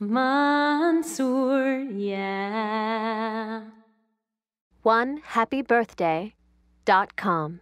Mansoor, yeah. One happy birthday dot com.